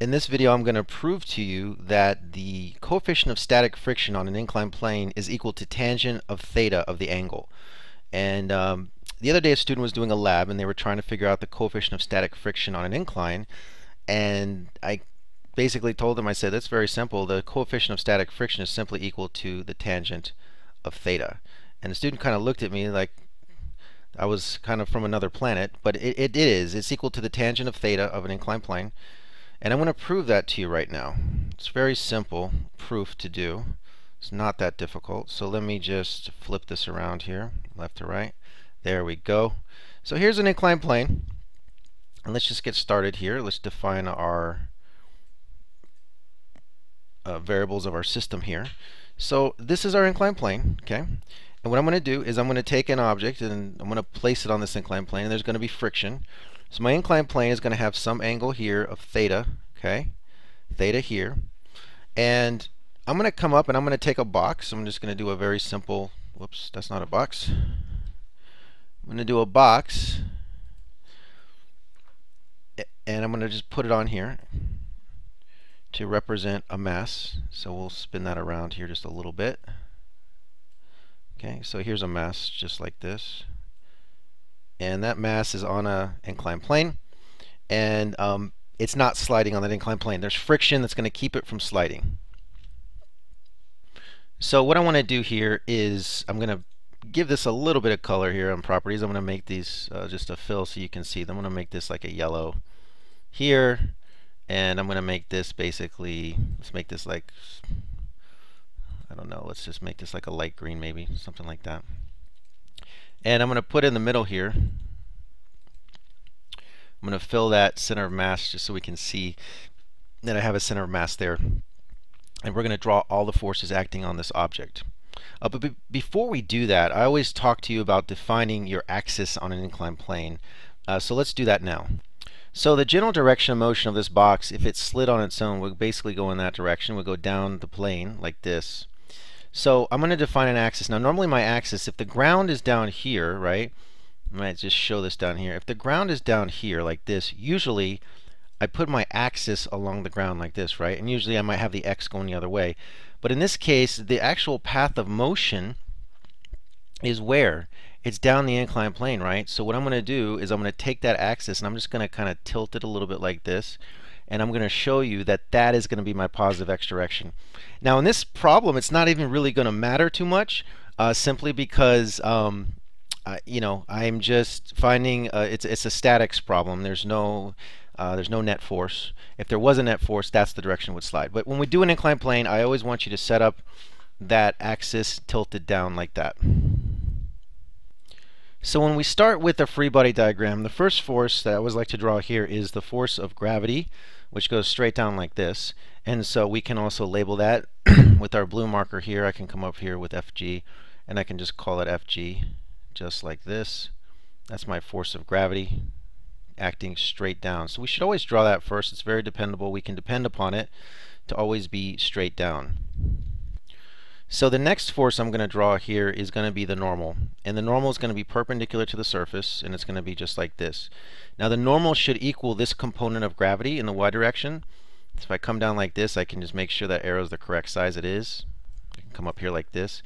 in this video I'm going to prove to you that the coefficient of static friction on an inclined plane is equal to tangent of theta of the angle. And um, the other day a student was doing a lab and they were trying to figure out the coefficient of static friction on an incline and I basically told them, I said, that's very simple. The coefficient of static friction is simply equal to the tangent of theta. And the student kind of looked at me like I was kind of from another planet, but it, it is. It's equal to the tangent of theta of an inclined plane. And I'm going to prove that to you right now. It's very simple proof to do. It's not that difficult. So let me just flip this around here, left to right. There we go. So here's an inclined plane. And let's just get started here. Let's define our uh, variables of our system here. So this is our inclined plane, okay? And what I'm going to do is I'm going to take an object and I'm going to place it on this inclined plane and there's going to be friction. So my inclined plane is going to have some angle here of theta, okay? Theta here. And I'm going to come up and I'm going to take a box. I'm just going to do a very simple, whoops, that's not a box. I'm going to do a box and I'm going to just put it on here to represent a mass. So we'll spin that around here just a little bit. Okay, so here's a mass just like this and that mass is on a inclined plane and um, it's not sliding on that inclined plane. There's friction that's going to keep it from sliding. So what I want to do here is I'm going to give this a little bit of color here on properties. I'm going to make these uh, just a fill so you can see them. I'm going to make this like a yellow here and I'm going to make this basically, let's make this like, I don't know, let's just make this like a light green maybe, something like that. And I'm going to put in the middle here. I'm going to fill that center of mass just so we can see that I have a center of mass there. And we're going to draw all the forces acting on this object. Uh, but be before we do that, I always talk to you about defining your axis on an inclined plane. Uh, so let's do that now. So the general direction of motion of this box, if it slid on its own, would basically go in that direction. Would go down the plane like this. So I'm going to define an axis. Now normally my axis, if the ground is down here, right, I might just show this down here. If the ground is down here like this, usually I put my axis along the ground like this, right? And usually I might have the x going the other way. But in this case, the actual path of motion is where? It's down the inclined plane, right? So what I'm going to do is I'm going to take that axis and I'm just going to kind of tilt it a little bit like this and I'm going to show you that that is going to be my positive x direction. Now in this problem it's not even really going to matter too much uh, simply because um, uh, you know I'm just finding uh, it's, it's a statics problem there's no uh, there's no net force if there was a net force that's the direction would slide but when we do an inclined plane I always want you to set up that axis tilted down like that. So when we start with the free body diagram, the first force that I always like to draw here is the force of gravity which goes straight down like this. And so we can also label that with our blue marker here. I can come up here with FG and I can just call it FG just like this. That's my force of gravity acting straight down. So we should always draw that first. It's very dependable. We can depend upon it to always be straight down. So the next force I'm going to draw here is going to be the normal. And the normal is going to be perpendicular to the surface, and it's going to be just like this. Now the normal should equal this component of gravity in the y direction. So if I come down like this, I can just make sure that arrow is the correct size it is. I can come up here like this.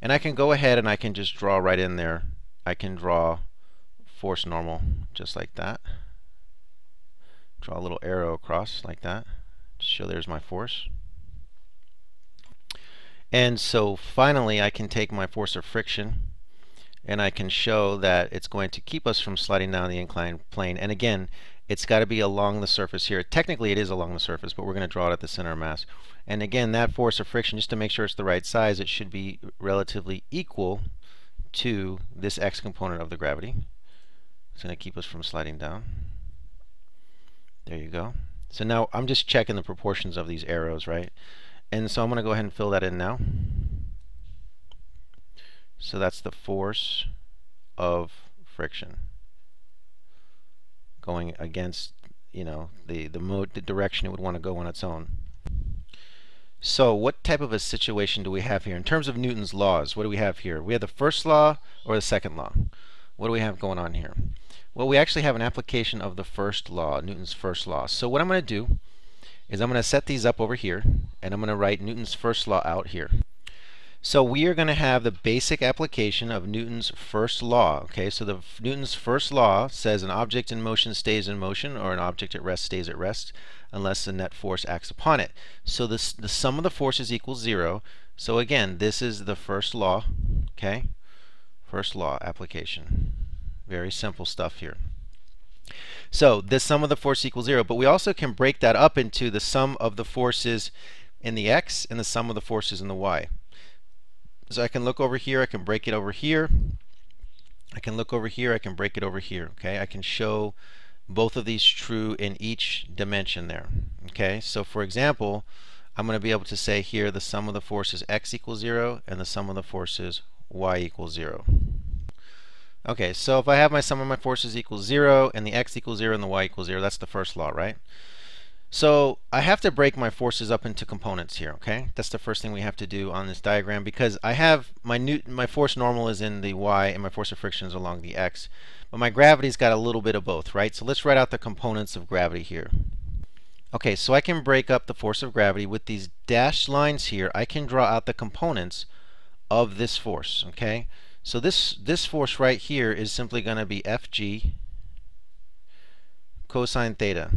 And I can go ahead and I can just draw right in there. I can draw force normal, just like that. Draw a little arrow across like that. Show there's my force. And so finally I can take my force of friction and I can show that it's going to keep us from sliding down the inclined plane. And again, it's got to be along the surface here. Technically it is along the surface, but we're going to draw it at the center of mass. And again, that force of friction, just to make sure it's the right size, it should be relatively equal to this x component of the gravity. It's going to keep us from sliding down. There you go. So now I'm just checking the proportions of these arrows, right? And so I'm going to go ahead and fill that in now. So that's the force of friction going against, you know, the, the mode, the direction it would want to go on its own. So what type of a situation do we have here? In terms of Newton's laws, what do we have here? We have the first law or the second law? What do we have going on here? Well, we actually have an application of the first law, Newton's first law. So what I'm going to do is I'm going to set these up over here, and I'm going to write Newton's first law out here. So we are going to have the basic application of Newton's first law. Okay, so the Newton's first law says an object in motion stays in motion, or an object at rest stays at rest, unless the net force acts upon it. So this, the sum of the forces equals zero. So again, this is the first law. Okay, first law application. Very simple stuff here. So the sum of the force equals zero, but we also can break that up into the sum of the forces in the x and the sum of the forces in the y. So I can look over here, I can break it over here. I can look over here, I can break it over here. Okay, I can show both of these true in each dimension there. Okay, so for example, I'm going to be able to say here the sum of the forces x equals 0 and the sum of the forces y equals 0. Okay, so if I have my sum of my forces equals 0 and the x equals 0 and the y equals 0, that's the first law, right? So I have to break my forces up into components here, okay? That's the first thing we have to do on this diagram because I have my new, my force normal is in the y and my force of friction is along the x. But my gravity's got a little bit of both, right? So let's write out the components of gravity here. Okay, so I can break up the force of gravity with these dashed lines here. I can draw out the components of this force, okay? So this, this force right here is simply going to be Fg cosine theta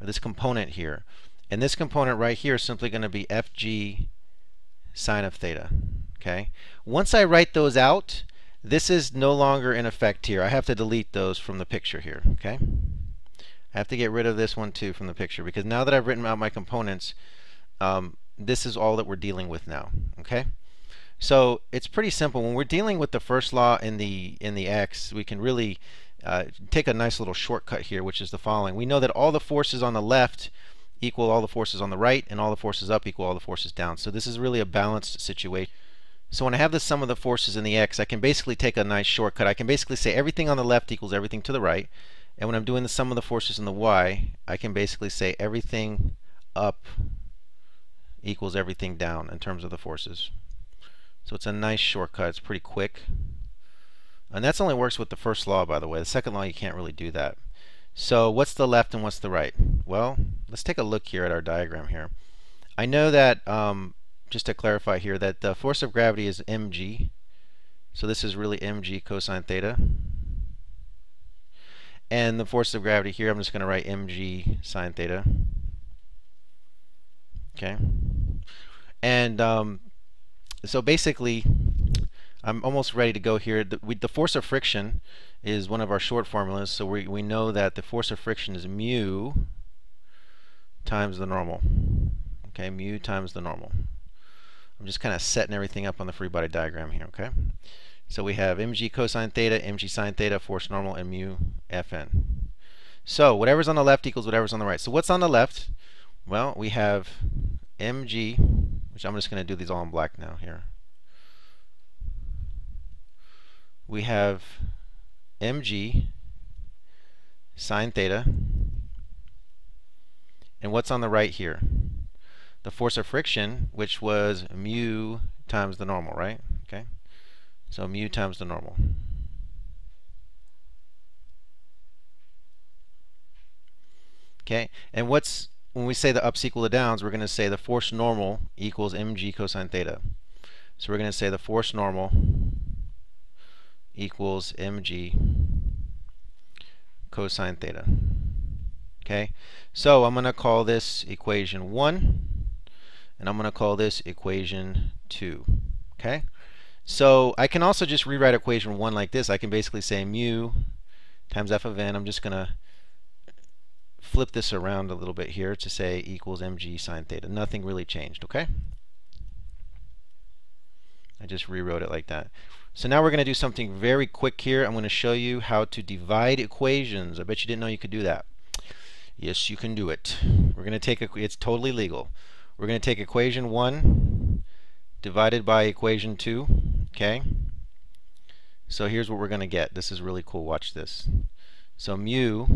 or this component here. And this component right here is simply going to be Fg sine of theta. Okay. Once I write those out, this is no longer in effect here. I have to delete those from the picture here. Okay. I have to get rid of this one too from the picture because now that I've written out my components, um, this is all that we're dealing with now. Okay. So it's pretty simple. When we're dealing with the first law in the in the x, we can really uh, take a nice little shortcut here, which is the following. We know that all the forces on the left equal all the forces on the right, and all the forces up equal all the forces down. So this is really a balanced situation. So when I have the sum of the forces in the x, I can basically take a nice shortcut. I can basically say everything on the left equals everything to the right. And when I'm doing the sum of the forces in the y, I can basically say everything up equals everything down in terms of the forces. So it's a nice shortcut. It's pretty quick. And that's only works with the first law, by the way. The second law, you can't really do that. So what's the left and what's the right? Well, let's take a look here at our diagram here. I know that, um, just to clarify here, that the force of gravity is mg. So this is really mg cosine theta. And the force of gravity here, I'm just going to write mg sine theta. Okay. And um, so basically, I'm almost ready to go here. The, we, the, force of friction is one of our short formulas, so we, we know that the force of friction is mu times the normal. Okay, mu times the normal. I'm just kind of setting everything up on the free body diagram here, okay? So we have mg cosine theta, mg sine theta, force normal, and mu fn. So whatever's on the left equals whatever's on the right. So what's on the left? Well, we have mg, which I'm just going to do these all in black now here. we have mg sine theta. And what's on the right here? The force of friction, which was mu times the normal, right? Okay. So mu times the normal. Okay. And what's when we say the ups equal the downs, we're going to say the force normal equals mg cosine theta. So we're going to say the force normal equals mg cosine theta. Okay, so I'm going to call this equation 1, and I'm going to call this equation 2. Okay, so I can also just rewrite equation 1 like this. I can basically say mu times f of n. I'm just going to flip this around a little bit here to say equals mg sine theta. Nothing really changed, okay? I just rewrote it like that. So now we're going to do something very quick here. I'm going to show you how to divide equations. I bet you didn't know you could do that. Yes, you can do it. We're going to take, a, it's totally legal. We're going to take equation 1 divided by equation 2. Okay? So here's what we're going to get. This is really cool. Watch this. So mu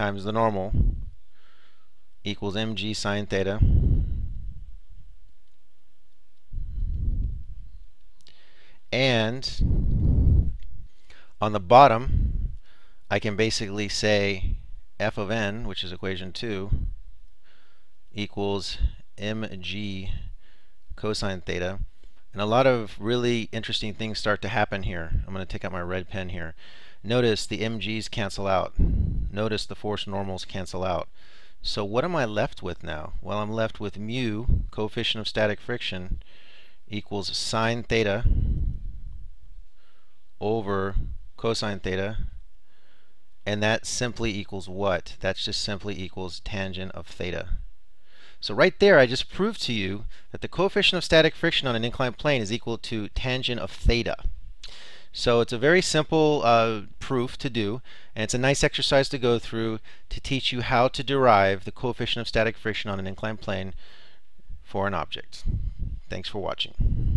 times the normal equals mg sine theta And on the bottom, I can basically say f of n, which is equation 2, equals mg cosine theta. And a lot of really interesting things start to happen here. I'm going to take out my red pen here. Notice the mg's cancel out. Notice the force normals cancel out. So what am I left with now? Well, I'm left with mu, coefficient of static friction, equals sine theta over cosine theta. And that simply equals what? That just simply equals tangent of theta. So right there, I just proved to you that the coefficient of static friction on an inclined plane is equal to tangent of theta. So it's a very simple uh, proof to do, and it's a nice exercise to go through to teach you how to derive the coefficient of static friction on an inclined plane for an object. Thanks for watching.